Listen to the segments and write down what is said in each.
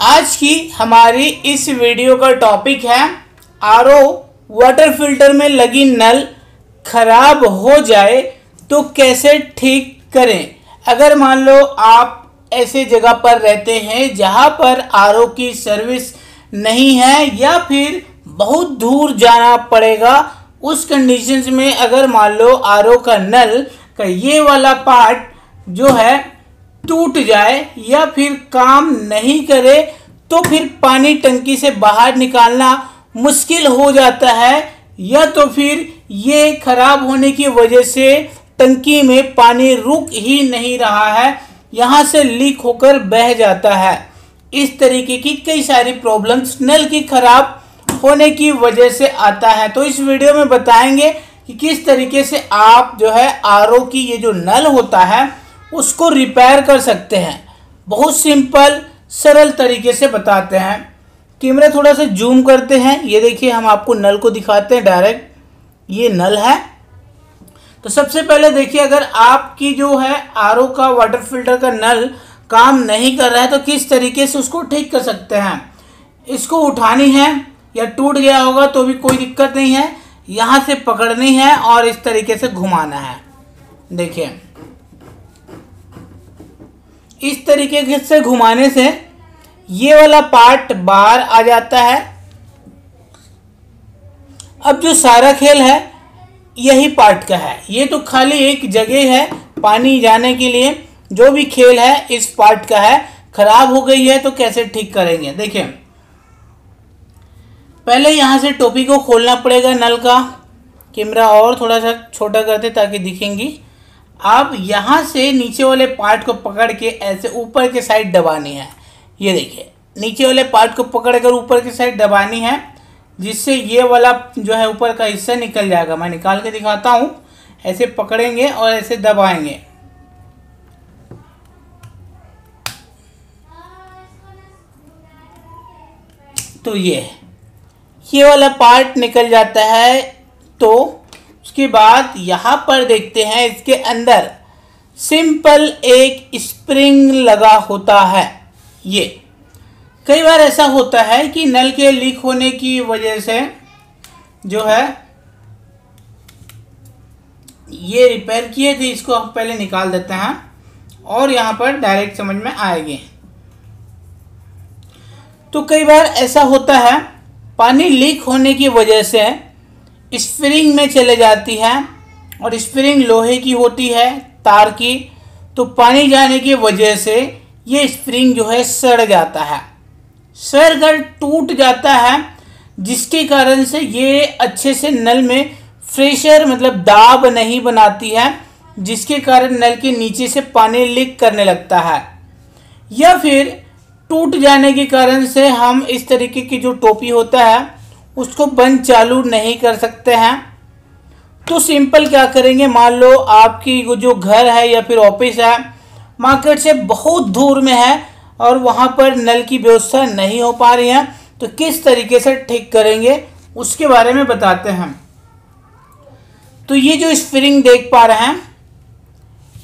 आज की हमारी इस वीडियो का टॉपिक है, आर ओ वाटर फ़िल्टर में लगी नल खराब हो जाए तो कैसे ठीक करें? अगर मान लो आप ऐसे जगह पर रहते हैं जहाँ पर आरओ की सर्विस नहीं है या फिर बहुत दूर जाना पड़ेगा, उस कंडीशंस में अगर मान लो आरओ का नल का ये वाला पार्ट जो है टूट जाए या फिर काम नहीं करे तो फिर पानी टंकी से बाहर निकालना मुश्किल हो जाता है। या तो फिर ये खराब होने की वजह से टंकी में पानी रुक ही नहीं रहा है, यहाँ से लीक होकर बह जाता है। इस तरीके की कई सारी प्रॉब्लम्स नल की खराब होने की वजह से आता है। तो इस वीडियो में बताएँगे कि किस तरीके से आप जो है आरओ की ये जो नल होता है उसको रिपेयर कर सकते हैं। बहुत सिंपल सरल तरीके से बताते हैं। कैमरा थोड़ा सा जूम करते हैं। ये देखिए, हम आपको नल को दिखाते हैं डायरेक्ट ये नल है। तो सबसे पहले देखिए, अगर आपकी जो है आरओ का वाटर फ़िल्टर का नल काम नहीं कर रहा है तो किस तरीके से उसको ठीक कर सकते हैं? इसको उठानी है या टूट गया होगा तो भी कोई दिक्कत नहीं है। यहाँ से पकड़नी है और इस तरीके से घुमाना है। देखिए। इस तरीके से घुमाने से ये वाला पार्ट बाहर आ जाता है। अब जो सारा खेल है, यही पार्ट का है। ये तो खाली एक जगह है पानी जाने के लिए। जो भी खेल है, इस पार्ट का है। खराब हो गई है तो कैसे ठीक करेंगे? देखिए, पहले यहाँ से टोपी को खोलना पड़ेगा नल का। कैमरा और थोड़ा सा छोटा करते ताकि दिखेंगी। अब यहाँ से नीचे वाले पार्ट को पकड़ के ऐसे ऊपर के साइड दबानी है। ये देखिए, नीचे वाले पार्ट को पकड़ कर ऊपर की साइड दबानी है, जिससे ये वाला जो है ऊपर का हिस्सा निकल जाएगा। मैं निकाल के दिखाता हूँ। ऐसे पकड़ेंगे और ऐसे दबाएँगे। तो ये ये वाला पार्ट निकल जाता है तो उसके बाद यहाँ पर देखते हैं, इसके अंदर सिंपल एक स्प्रिंग लगा होता है। ये। कई बार ऐसा होता है कि नल के लीक होने की वजह से जो है, ये रिपेयर किए थे, इसको हम पहले निकाल देते हैं और यहाँ पर डायरेक्ट समझ में आएँगे। तो कई बार ऐसा होता है, पानी लीक होने की वजह से स्प्रिंग में चले जाती है और स्प्रिंग लोहे की होती है, तार की तो पानी जाने की वजह से ये स्प्रिंग जो है सड़ जाता है। सड़ कर टूट जाता है, जिसके कारण से ये अच्छे से नल में फ्रेशर मतलब दाब नहीं बनाती है, जिसके कारण नल के नीचे से पानी लीक करने लगता है। या फिर टूट जाने के कारण से हम इस तरीके की जो टोपी होता है उसको बंद चालू नहीं कर सकते हैं। तो सिंपल क्या करेंगे? मान लो आपकी जो घर है या फिर ऑफ़िस है, मार्केट से बहुत दूर में है और वहाँ पर नल की व्यवस्था नहीं हो पा रही है तो किस तरीके से ठीक करेंगे? उसके बारे में बताते हैं। तो ये जो स्प्रिंग देख पा रहे हैं,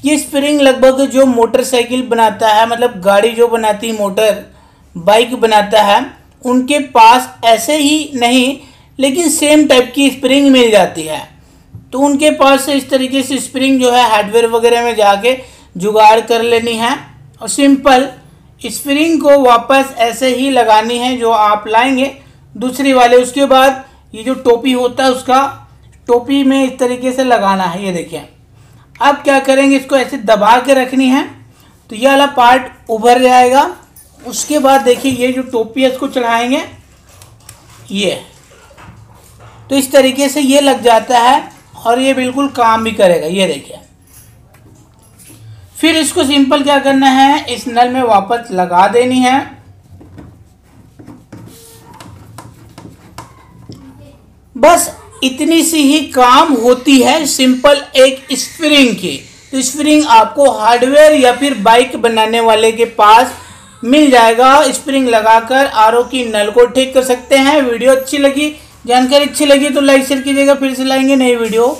ये स्प्रिंग लगभग जो मोटरसाइकिल बनाता है मतलब गाड़ी जो बनाती है, मोटर, बाइक बनाता है उनके पास ऐसे ही नहीं, लेकिन सेम टाइप की स्प्रिंग मिल जाती है। तो उनके पास से इस तरीके से स्प्रिंग जो है हार्डवेयर वगैरह में जाके जुगाड़ कर लेनी है। और सिंपल स्प्रिंग को वापस ऐसे ही लगानी है जो आप लाएँगे। दूसरी वाले, उसके बाद ये जो टोपी होता है, उसका टोपी में इस तरीके से लगाना है, ये देखिए। अब क्या करेंगे, इसको ऐसे दबा के रखनी है। तो ये वाला पार्ट उभर जाएगा। उसके बाद देखिए, ये जो टोपी है, इसको चढ़ाएँगे। ये। तो इस तरीके से ये लग जाता है और ये बिल्कुल काम भी करेगा। ये देखिए। फिर इसको सिंपल क्या करना है? इस नल में वापस लगा देनी है। बस इतनी सी ही काम होती है सिंपल एक स्प्रिंग की। तो स्प्रिंग आपको हार्डवेयर या फिर बाइक बनाने वाले के पास मिल जाएगा। स्प्रिंग लगाकर आरओ की नल को ठीक कर सकते हैं। वीडियो अच्छी लगी, जानकारी अच्छी लगी तो लाइक शेयर कीजिएगा, फिर से लाएँगे नई वीडियो।